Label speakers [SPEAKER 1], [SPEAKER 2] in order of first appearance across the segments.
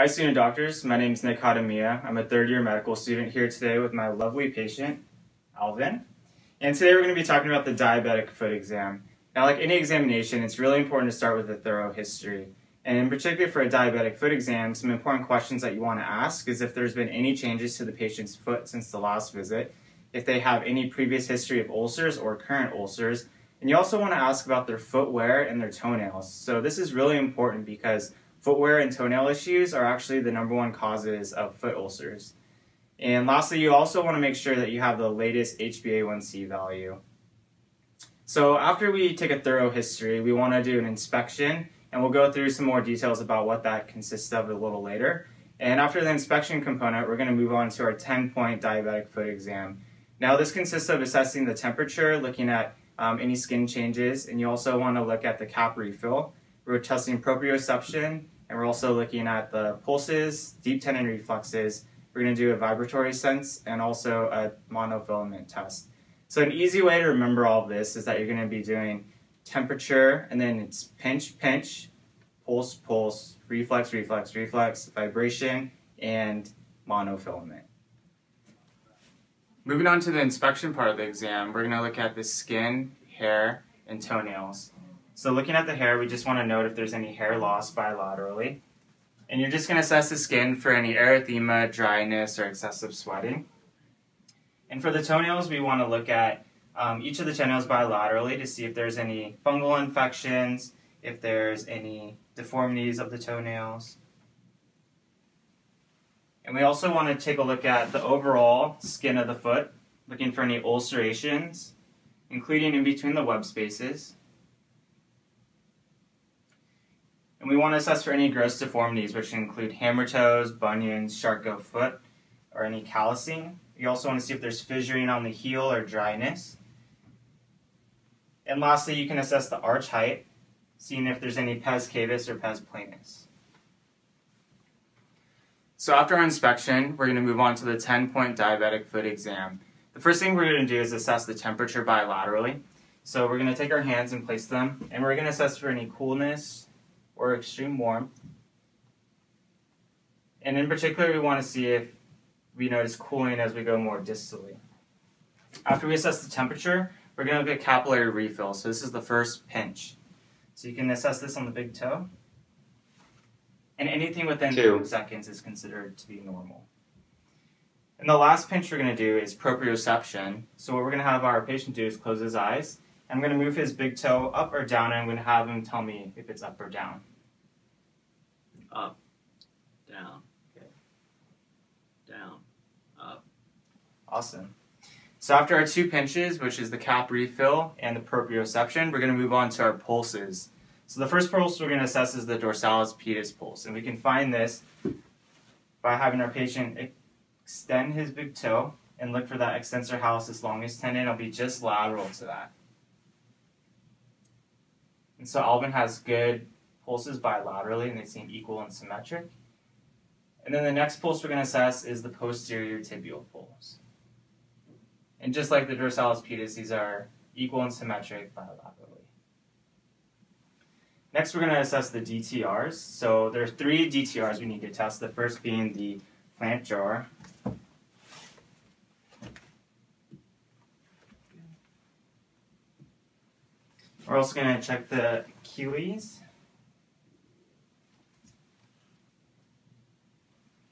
[SPEAKER 1] Hi student doctors, my name is Nick Hatamiya. I'm a third year medical student here today with my lovely patient, Alvin. And today we're going to be talking about the diabetic foot exam. Now like any examination, it's really important to start with a thorough history. And in particular for a diabetic foot exam, some important questions that you want to ask is if there's been any changes to the patient's foot since the last visit, if they have any previous history of ulcers or current ulcers, and you also want to ask about their footwear and their toenails. So this is really important because footwear and toenail issues are actually the number one causes of foot ulcers. And lastly, you also want to make sure that you have the latest HbA1c value. So after we take a thorough history, we want to do an inspection and we'll go through some more details about what that consists of a little later. And after the inspection component, we're going to move on to our 10-point diabetic foot exam. Now this consists of assessing the temperature, looking at um, any skin changes, and you also want to look at the cap refill. We're testing proprioception, and we're also looking at the pulses, deep tendon reflexes. We're going to do a vibratory sense and also a monofilament test. So an easy way to remember all of this is that you're going to be doing temperature, and then it's pinch, pinch, pulse, pulse, reflex, reflex, reflex, vibration, and monofilament. Moving on to the inspection part of the exam, we're going to look at the skin, hair, and toenails. So looking at the hair, we just want to note if there's any hair loss bilaterally. And you're just going to assess the skin for any erythema, dryness, or excessive sweating. And for the toenails, we want to look at um, each of the toenails bilaterally to see if there's any fungal infections, if there's any deformities of the toenails. And we also want to take a look at the overall skin of the foot, looking for any ulcerations, including in between the web spaces. And we want to assess for any gross deformities, which include hammer toes, bunions, Charcot foot, or any callousing. We also want to see if there's fissuring on the heel or dryness. And lastly, you can assess the arch height, seeing if there's any pes cavus or pes planus. So after our inspection, we're going to move on to the 10-point diabetic foot exam. The first thing we're going to do is assess the temperature bilaterally. So we're going to take our hands and place them, and we're going to assess for any coolness or extreme warmth. And in particular, we want to see if we notice cooling as we go more distally. After we assess the temperature, we're going to look at capillary refill. So this is the first pinch. So you can assess this on the big toe. And anything within two seconds is considered to be normal. And the last pinch we're going to do is proprioception. So what we're going to have our patient do is close his eyes. I'm going to move his big toe up or down, and I'm going to have him tell me if it's up or down.
[SPEAKER 2] Up, down, okay. down, up.
[SPEAKER 1] Awesome. So after our two pinches, which is the cap refill and the proprioception, we're going to move on to our pulses. So the first pulse we're going to assess is the dorsalis pedis pulse, and we can find this by having our patient extend his big toe and look for that extensor hallucis longus tendon. It'll be just lateral to that. And so Alvin has good pulses bilaterally, and they seem equal and symmetric. And then the next pulse we're going to assess is the posterior tibial pulse. And just like the dorsalis pedis, these are equal and symmetric bilaterally. Next, we're going to assess the DTRs. So there are three DTRs we need to test, the first being the plantar. We're also going to check the Achilles.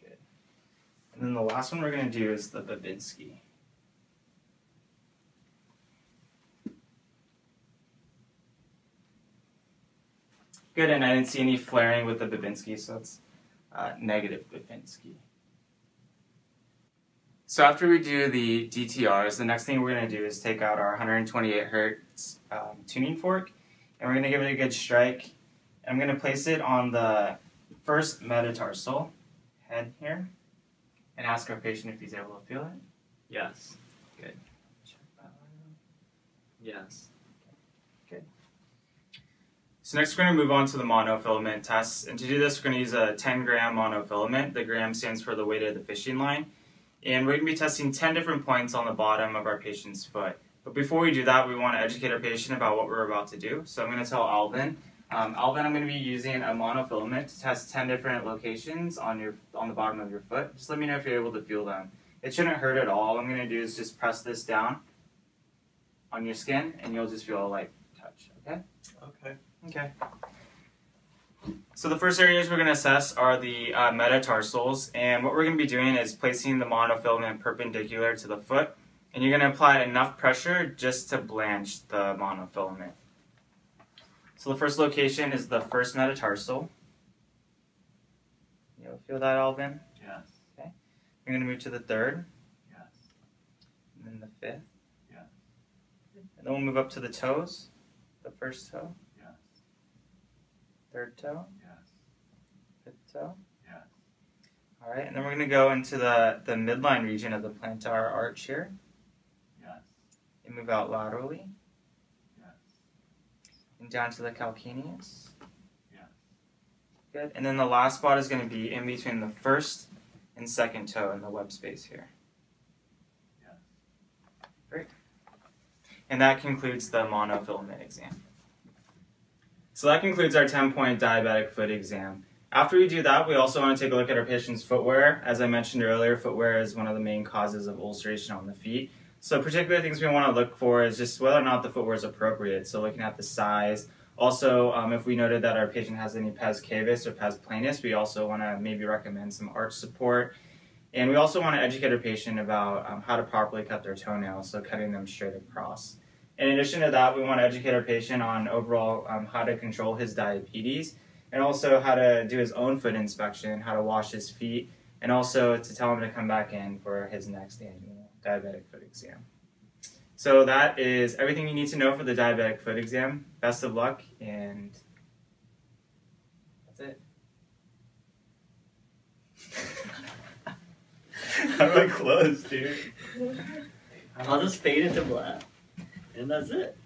[SPEAKER 1] Good. And then the last one we're going to do is the Babinski. Good, and I didn't see any flaring with the Babinski, so it's uh, negative Babinski. So after we do the DTRs, the next thing we're going to do is take out our 128 hertz um, tuning fork, and we're going to give it a good strike. I'm going to place it on the first metatarsal head here, and ask our patient if he's able to feel it.
[SPEAKER 2] Yes. Good. Yes. Good.
[SPEAKER 1] So next we're going to move on to the monofilament test. And to do this, we're going to use a 10 gram monofilament. The gram stands for the weight of the fishing line. And we're going to be testing 10 different points on the bottom of our patient's foot. But before we do that, we want to educate our patient about what we're about to do. So I'm going to tell Alvin Um, Alvin, I'm going to be using a monofilament to test 10 different locations on your on the bottom of your foot. Just let me know if you're able to feel them. It shouldn't hurt at all. All I'm going to do is just press this down on your skin, and you'll just feel a light touch, okay?
[SPEAKER 2] Okay.
[SPEAKER 1] Okay. So the first areas we're going to assess are the uh, metatarsals, and what we're going to be doing is placing the monofilament perpendicular to the foot, and you're going to apply enough pressure just to blanch the monofilament. So the first location is the first metatarsal. You'll feel that, Alvin?
[SPEAKER 2] Yes. Okay.
[SPEAKER 1] We're going to move to the third,
[SPEAKER 2] Yes.
[SPEAKER 1] and then the fifth.
[SPEAKER 2] Yes.
[SPEAKER 1] And then we'll move up to the toes. The first toe,
[SPEAKER 2] Yes.
[SPEAKER 1] third toe,
[SPEAKER 2] Yes.
[SPEAKER 1] fifth toe.
[SPEAKER 2] Yes.
[SPEAKER 1] All right, and then we're going to go into the, the midline region of the plantar arch here. And move out laterally
[SPEAKER 2] Yes.
[SPEAKER 1] and down to the calcaneus.
[SPEAKER 2] Yes.
[SPEAKER 1] Good. And then the last spot is going to be in between the first and second toe in the web space here.
[SPEAKER 2] Yes.
[SPEAKER 1] Great. And that concludes the monofilament exam. So that concludes our 10 point diabetic foot exam. After we do that, we also want to take a look at our patient's footwear. As I mentioned earlier, footwear is one of the main causes of ulceration on the feet. So, particular things we want to look for is just whether or not the footwear is appropriate. So, looking at the size. Also, um, if we noted that our patient has any pes cavus or pes planus, we also want to maybe recommend some arch support. And we also want to educate our patient about um, how to properly cut their toenails, so cutting them straight across. In addition to that, we want to educate our patient on overall um, how to control his diabetes and also how to do his own foot inspection, how to wash his feet, and also to tell him to come back in for his next annual diabetic foot exam. So that is everything you need to know for the diabetic foot exam. Best of luck, and that's it. How do I close, dude?
[SPEAKER 2] I'll just fade it to black. And that's it.